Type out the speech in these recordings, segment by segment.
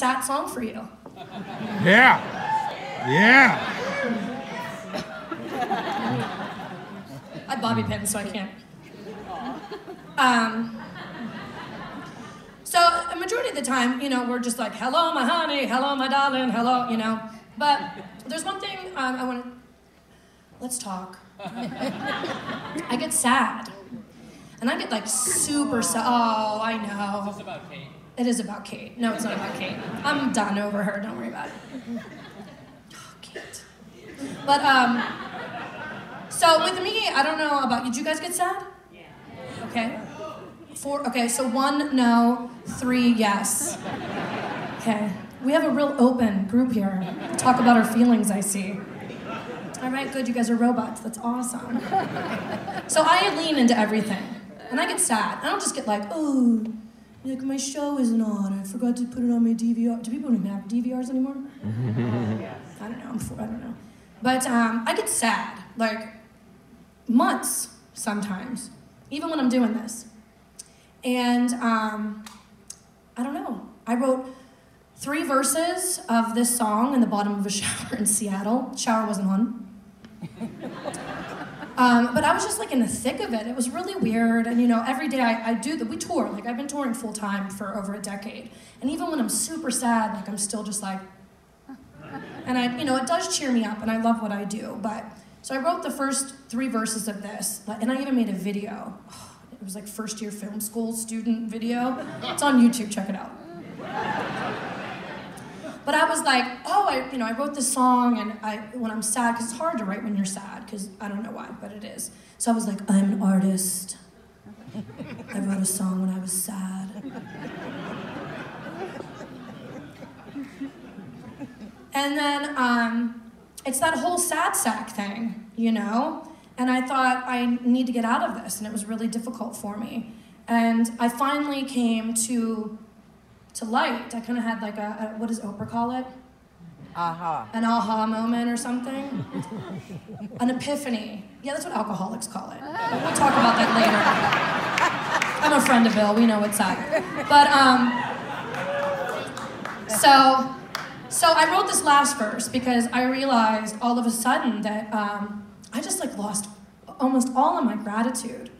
sad song for you. Yeah. Yeah. I bobby pin, so I can't. Um, so a majority of the time, you know, we're just like, "Hello, my honey. Hello, my darling. Hello," you know. But there's one thing um, I want to. Let's talk. I get sad, and I get like super sad. Oh, I know. It's about Kate. It is about Kate. No, it's not about Kate. I'm done over her. Don't worry about it. Oh, Kate. But um, so with me, I don't know about you. Did you guys get sad? Yeah. Okay. Four. Okay. So one no, three yes. Okay. We have a real open group here. Talk about our feelings. I see. All right. Good. You guys are robots. That's awesome. So I lean into everything, and I get sad. I don't just get like, oh. Like my show isn't on. I forgot to put it on my DVR. Do people even have DVRs anymore? I don't know. I'm for, I don't know. But um, I get sad, like months sometimes, even when I'm doing this. And um, I don't know. I wrote three verses of this song in the bottom of a shower in Seattle. Shower wasn't on. Um, but I was just like in the thick of it. It was really weird. And you know, every day I, I do that. We tour. Like I've been touring full time for over a decade. And even when I'm super sad, like I'm still just like, and I, you know, it does cheer me up, and I love what I do. But so I wrote the first three verses of this, and I even made a video. It was like first year film school student video. It's on YouTube. Check it out. But I was like, oh, I, you know, I wrote this song, and I, when I'm sad, because it's hard to write when you're sad, because I don't know why, but it is. So I was like, I'm an artist. I wrote a song when I was sad. And then um, it's that whole sad sack thing, you know? And I thought, I need to get out of this, and it was really difficult for me. And I finally came to to light. I kind of had like a, a, what does Oprah call it? Aha. An aha moment or something? An epiphany. Yeah, that's what alcoholics call it. But we'll talk about that later. I'm a friend of Bill, we know what's up. But, um, so, so I wrote this last verse because I realized all of a sudden that um, I just like lost almost all of my gratitude.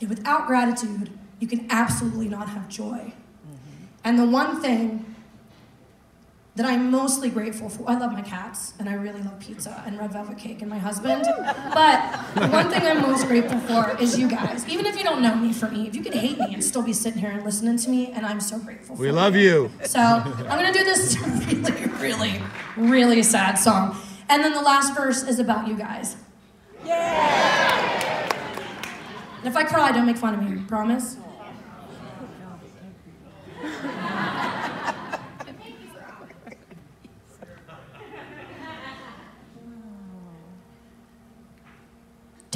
And without gratitude, you can absolutely not have joy. And the one thing that I'm mostly grateful for, I love my cats, and I really love pizza and red velvet cake and my husband. But the one thing I'm most grateful for is you guys. Even if you don't know me from Eve, you could hate me and still be sitting here and listening to me, and I'm so grateful for We love you. So I'm gonna do this really, really, really sad song. And then the last verse is about you guys. Yeah! And if I cry, don't make fun of me, promise?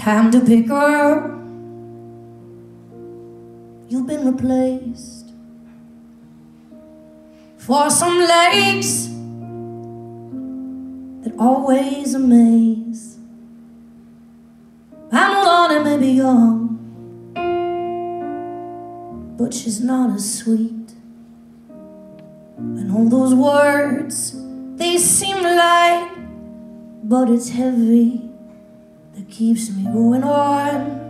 Time to pick her up. You've been replaced for some lakes that always amaze. I know Lonnie may be young, but she's not as sweet. And all those words, they seem light, but it's heavy that keeps me going on.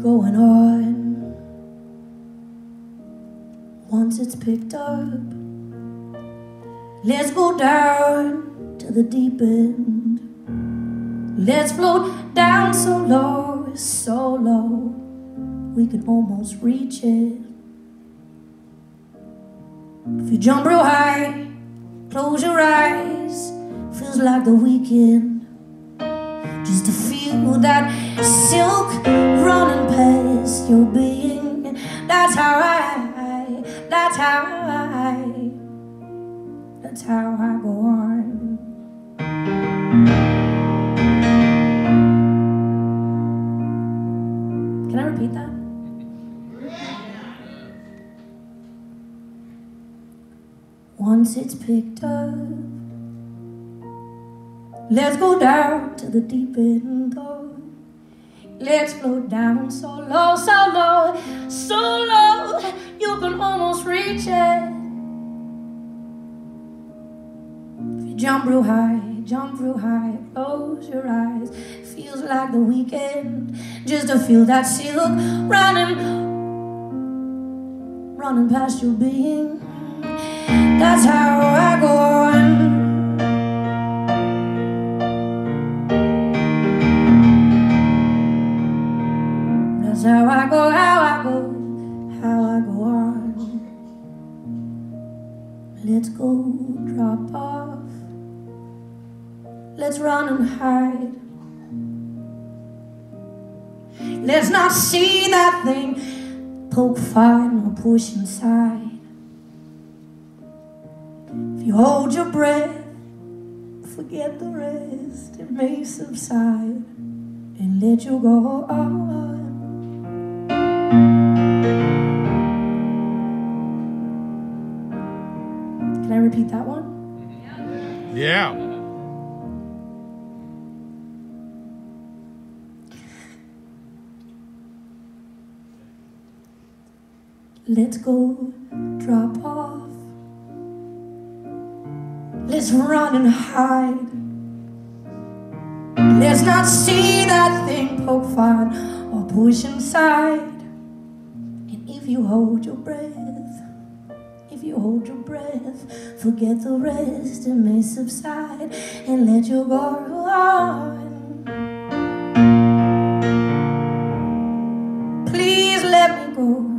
Going on. Once it's picked up, let's go down to the deep end. Let's float down so low, so low, we can almost reach it. If you jump real high, close your eyes, feels like the weekend. Just to feel that silk running past your being. That's how I, that's how I, that's how I go on. Once it's picked up, Let's go down to the deep end, though. Let's float down so low, so low, so low, you can almost reach it. If you jump real high, jump real high, close your eyes. Feels like the weekend, just to feel that silk running, running past your being. That's how I go on. That's how I go, how I go, how I go on. Let's go drop off. Let's run and hide. Let's not see that thing poke fun or push inside. You hold your breath, forget the rest, it may subside and let you go on. Can I repeat that one? Yeah. Let's go drop off. Let's run and hide. Let's not see that thing poke fun or push inside. And if you hold your breath, if you hold your breath, forget the rest, it may subside and let you go on. Please let me go.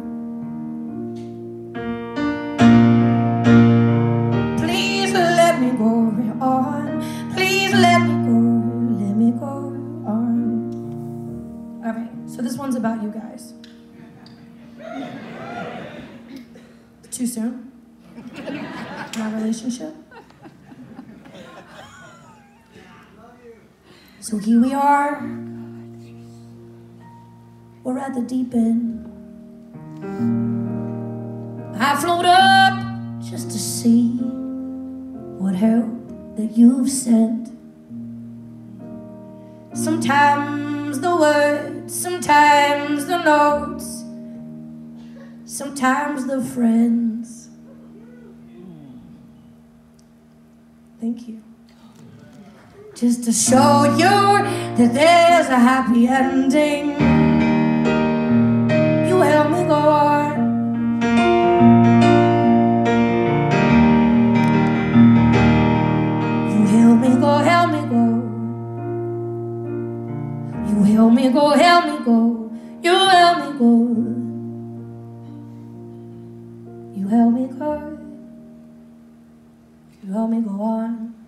So this one's about you guys. Too soon? My relationship? So here we are. We're at the deep end. I float up just to see what help that you've sent. Sometimes the words, sometimes the notes, sometimes the friends. Thank you. Just to show you that there's a happy ending. You help me go on. Help me go, help me go. You help me go. You help me go. You help me go on.